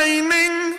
shining